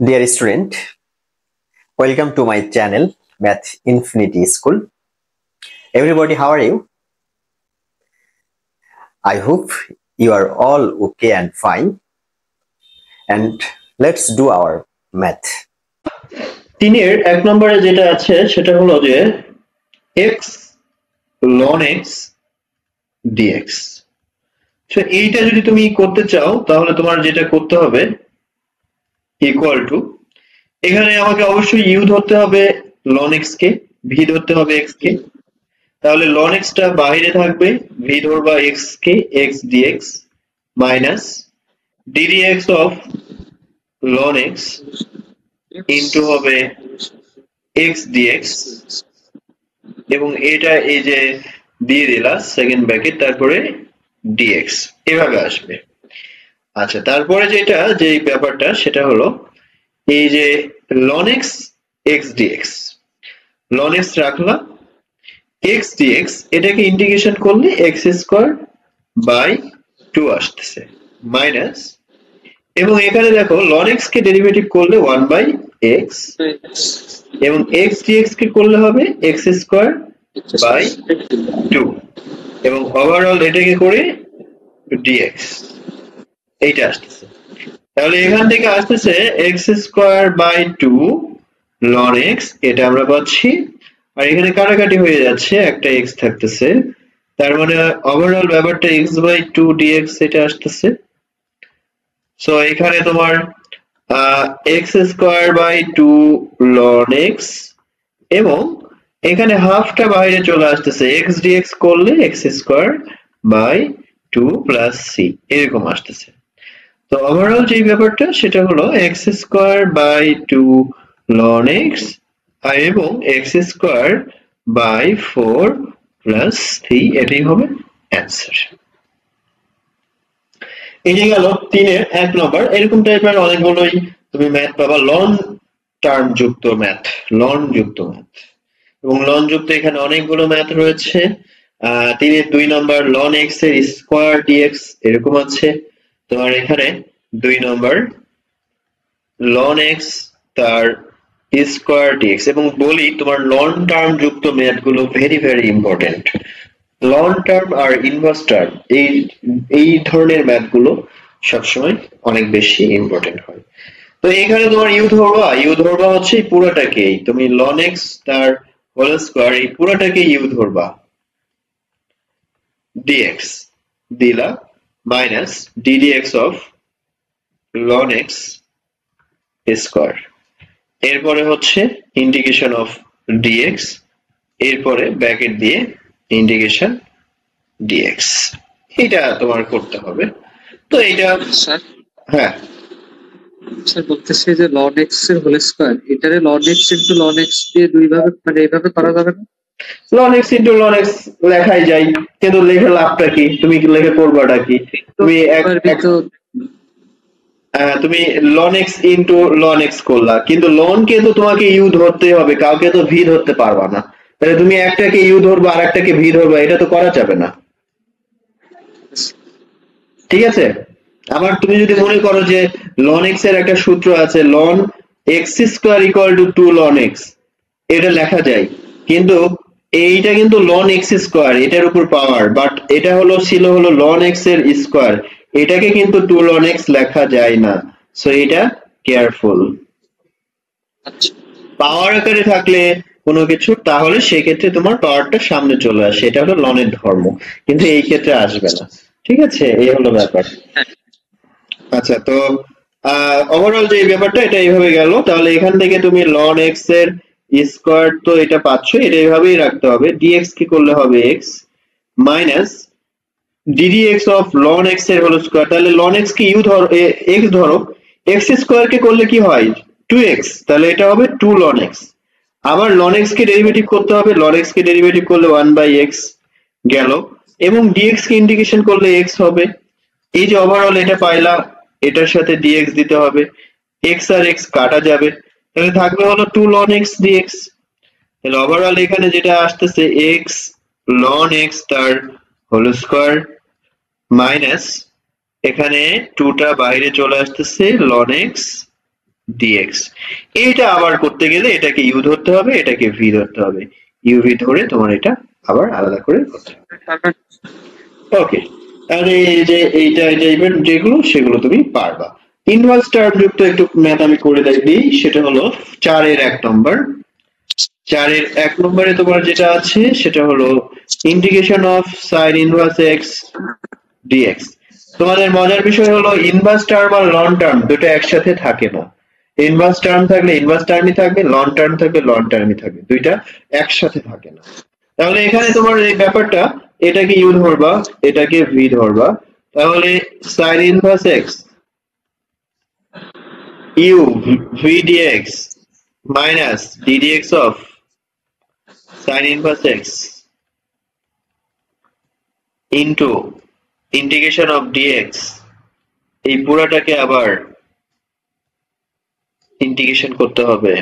Dear student, welcome to my channel Math Infinity School. Everybody, how are you? I hope you are all okay and fine. And let's do our math. তিনের এক নম্বরে যেটা আছে সেটা হলো যে x ln x dx এইটা যদি তুমি করতে চাও তাহলে তোমার যেটা করতে হবে ইকুয়াল টু এখানে আমাকে অবশ্যই ইউ ধরতে হবে লন এক্স কে ভি ধরতে হবে এক্স কে। তাহলে লন এক্স টা বাইরে থাকবে ভি ধরবা x K x dx minus ddx of ln x into হবে এক্স ডিএক্স এবং এটা এই যে দিয়ে দিলা সেকেন্ড ব্র্যাকেট তারপরে ডিএক্স এভাবে আসবে। আচ্ছা তারপরে যেটা, যে ব্যাপারটা, সেটা হলো এই যে ln x x dx ln x রাখলাম এক্স ডিএক্স এটাকে ইন্টিগ্রেশন করলে এক্স স্কোয়ার বাই টু আসতেছে মাইনাস এবং এখানে দেখো লন এক্স কে ডেরিভেটিভ করলে ওয়ান বাই এক্স এবং এক্স ডিএক্স কে করলে হবে এক্স স্কোয়ার বাই টু এবং ওভারঅল এটাকে করে ডিএক্স এইটা আসতেছে। তাহলে এখান থেকে আসতেছে x square by two ln x এটা আমরা পাচ্ছি। আর এখানে কাটাকাটি হয়ে যাচ্ছে, একটা এক্স থাকতেছে। তার মানে ওভারঅল ব্যাপারটা এক্স বাই টু ডিএক্স এটা আসতেছে। সো এখানে তোমার x square by two ln x এবং এখানে হাফটা বাইরে চলে আসতেছে। এক্স ডিএক্স করলে x square by two plus c এরকম আসতেছে। তো ওভারঅল যে ব্যাপারটা, সেটা হলো x square by two ln x এবং x square by four plus three এটাই হবে অ্যান্সার এই গেল তিনের এক নম্বর এরকম টাইপের অনেকগুলোই তুমি ম্যাথ পাবা লন টার্ম যুক্ত ম্যাথ লন যুক্ত ম্যাথ এবং লন যুক্ত এখানে অনেকগুলো ম্যাথ রয়েছে তিনের দুই নম্বর লন এক্সের স্কোয়ার ডিএক্স এরকম আছে তোমার এখানে দুই নম্বর লন এক্স তার স্কোয়ার ডিএক্স এবং বলি তোমার লং টার্ম যুক্ত ম্যাথগুলো very very important log term আর ইনভার্স টার্ম এই এই ধরনের ম্যাথগুলো সবসময় অনেক বেশি ইম্পর্টেন্ট হয়। তো এখানে তোমার ইউ ধরবা ইউ ধরবা হচ্ছে পুরোটাকেই, তুমি লন এক্স তার হোল স্কোয়ার এই পুরোটাকে ইউ ধরবা। ডিএক্স দিলা minus ddx of ln x square এরপরে হচ্ছে ইন্টিগ্রেশন অফ ডিএক্স এরপরে ব্র্যাকেট দিয়ে ইন্টিগ্রেশন ডিএক্স এটা তোমার করতে হবে। তো এটা স্যার। হ্যাঁ। স্যার বলতেছে যে লন এক্সের হোল স্কয়ার এটারে ln x into ln x দিয়ে দুই ভাবে মানে এইভাবে করা যাবে না? Ln x into ln x লেখাই যায় কিন্তু লেখে লাভটা কি? তুমি লেখে করবাটা কি? তুমি আহ, তুমি ln x into ln x করলা কিন্তু লন কে তো তোমাকে ইউ ধরতে হবে কাউকে তো ভি ধরতে পারবা না। তাহলে তুমি একটাকে ইউ ধরবা আর একটাকে ভি ধরবা এটা তো করা যাবে না। ঠিক আছে? আবার তুমি যদি মনে করো যে লন এক্সের একটা সূত্র আছে ln x square equal to two ln x এটা লেখা যায়। কিন্তু এইটা কিন্তু লন এক্স স্কোয়ার এটার উপর পাওয়ার বাট এটা হলো ছিল হলো লন এক্সের স্কোয়ার এটাকে কিন্তু টু লন এক্স লেখা যায় না সো এটা কেয়ারফুল আচ্ছা। পাওয়ার আকারে থাকলে কোনো কিছু তাহলে সেক্ষেত্রে তোমার পাওয়ারটা সামনে চলে আসে এটা হলো লনের ধর্ম কিন্তু এই ক্ষেত্রে আসবে না ঠিক আছে? এই হলো ব্যাপার। আচ্ছা তো ওভারঅল যে ব্যাপারটা এটা এইভাবে গেল তাহলে এখান থেকে তুমি লন এক্সের স্কোয়ার তো এটা পাচ্ছ, এটা এইভাবেই রাখতে হবে। ডিএক্স কি করলে হবে x minus d dx of loan এক্সের হোল স্কোয়ার তাহলে লন এক্স কে ইউ ধরো এক্স ধরো। এক্স স্কোয়ার কে করলে কি হয়? টু এক্স তাহলে এটা হবে টু লন এক্স আবার লন এক্স কে ডেরিভেটিভ করতে হবে। লন এক্স কে ডেরিভেটিভ করলে ওয়ান বাই এক্স গেল। এবং ডিএক্স কে ইন্টিগ্রেশন করলে এক্স হবে। এই যে ওভারঅল এটা পাইলাম, এটার সাথে ডিএক্স দিতে হবে। এক্স আর এক্স কাটা যাবে। তাহলে থাকবে হলো টু লন এক্স ডিএক্স তাহলে ওভারঅল এখানে যেটা আসতেছে এক্স লন এক্স তার হোল স্কোয়ার মাইনাস এখানে টুটা বাইরে চলে আসতেছে লন এক্স ডিএক্স এইটা আবার করতে গেলে এটাকে ইউ ধরতে হবে, এটাকে ভি ধরতে হবে। ইউভি ধরে তোমার এটা আবার আলাদা করে করতে হবে। ওকে তাহলে এই যে এইটা এই যেগুলো, সেগুলো তুমি পারবা। ইনভার্স টার্ম যুক্ত একটু ম্যাথ আমি করে দিই সেটা হলো চারের এক নম্বর চারের এক নম্বরে তোমার যেটা আছে, সেটা হলো integration of sine inverse x dx তোমাদের মজার বিষয় হলো ইনভার্স টার্ম আর লং টার্ম দুটো একসাথে থাকে না। ইনভার্স টার্ম থাকলে ইনভার্স টার্মই থাকবে লং টার্ম থাকলে লং টার্মই থাকবে দুইটা একসাথে থাকে না। তাহলে এখানে তোমার এই ব্যাপারটা, এটাকে ইউ ধরবা, এটাকে ভি ধরবা। তাহলে sine inverse x u v dx minus ddx of sine inverse x into integration of dx এই পুরাটাকে আবার ইন্টিগ্রেশন করতে হবে।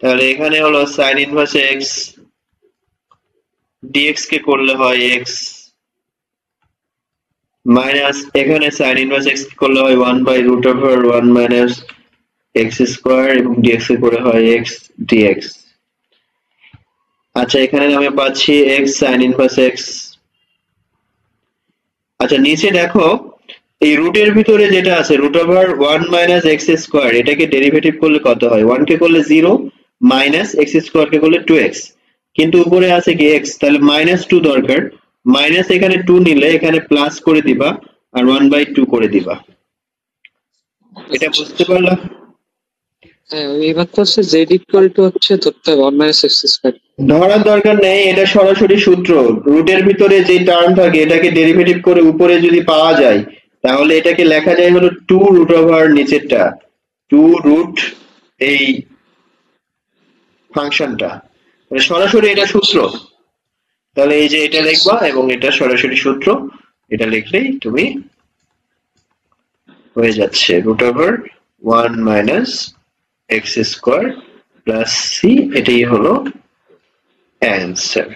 তাহলে এখানে হলো সাইন ইনভার্স এক্স ডিএক্স কে করলে হয় এক্স মাইনাস এখানে সাইন ইনভার্স এক্স করলে হয় one by root over one minus x square এবং ডিএক্স কে করে হয় এক্স ডিএক্স আচ্ছা এখানে আমি পাচ্ছি এক্স সাইন ইনভার্স এক্স আচ্ছা নিচে দেখো, এই রুটের ভিতরে যেটা আছে root over one minus x square এটাকে ডেরিভেটিভ করলে কত হয়? ওয়ান কে করলে জিরো মাইনাস এক্স স্কোয়ার কে করলে টু এক্স কিন্তু উপরে আছে কি এক্স তাহলে মাইনাস টু দরকার। মাইনাস এখানে টু নিলে এখানে প্লাস করে দিবা, আর ওয়ান বাই টু করে দিবা। এটা বুঝতে পারলাম হ্যাঁ এবার হচ্ছে ওয়ান মাইনাস ধরার দরকার নেই, এটা সরাসরি সূত্র। রুটের ভিতরে যে টার্ম থাকে, এটাকে ডেরিভেটিভ করে উপরে যদি পাওয়া যায়, তাহলে এটাকে লেখা যায় হলো টু রুট ওভার নিচেরটা। টু রুট এই ফাংশনটা। মানে সরাসরি এটা সূত্র। তাহলে এই যে এটা লিখবা এবং এটা সরাসরি সূত্র, এটা লিখলেই তুমি হয়ে যাচ্ছে। Root over one minus x square plus c, এটাই হলো অ্যান্সার।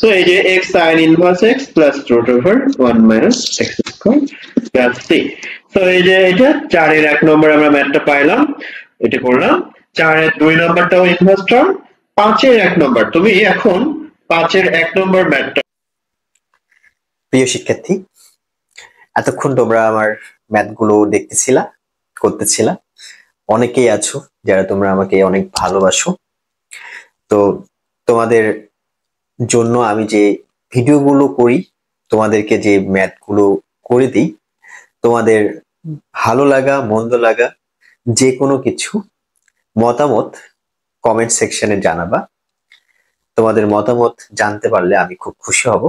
তো এই যে x sin inverse x plus root over 1 minus x square plus c তো এই যে এটা চারের এক নম্বর আমরা ম্যাথটা পাইলাম, এটা করলাম। চারের দুই নম্বরটাও ইনভার্স টার্ম পাঁচের এক নম্বর। তুমি এখন পাঁচের এক নম্বর ম্যাথটা প্রিয় শিক্ষার্থী, এতক্ষণ তোমরা আমার ম্যাথগুলো দেখতেছিলা, করতেছিলা। অনেকেই আছো যারা তোমরা আমাকে অনেক ভালোবাসো। তো তোমাদের জন্য আমি যে ভিডিওগুলো করি, তোমাদেরকে যে ম্যাথগুলো করে দিই, তোমাদের ভালো লাগা, মন্দ লাগা, যে কোনো কিছু মতামত কমেন্ট সেকশনে জানাবা। তোমাদের মতামত জানতে পারলে আমি খুব খুশি হব।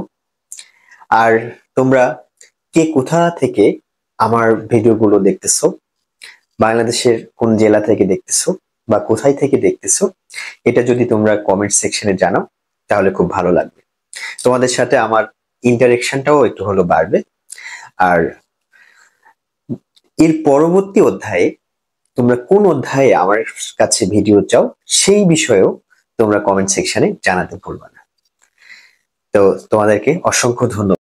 আর তোমরা কে কোথা থেকে আমার ভিডিওগুলো দেখতেছো বাংলাদেশের কোন জেলা থেকে দেখতেছো বা কোথায় থেকে দেখতেছো, এটা যদি তোমরা কমেন্ট সেকশনে জানাও, তাহলে খুব ভালো লাগবে। তোমাদের সাথে আমার ইন্টারেকশনটাও একটু হলো বাড়বে। আর এর পরবর্তী অধ্যায়ে তোমরা কোন অধ্যায়ে আমার কাছে ভিডিও চাও, সেই বিষয়েও তোমরা কমেন্ট সেকশনে জানাতে ভুলবা না। তো তোমাদেরকে অসংখ্য ধন্যবাদ।